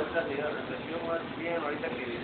¡Ah! ¡Ah! Ahorita más bien, ahorita que